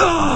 Ugh.